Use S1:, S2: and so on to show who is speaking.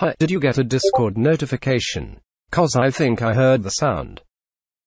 S1: Hi, did you get a Discord notification? Cause I think I heard the sound.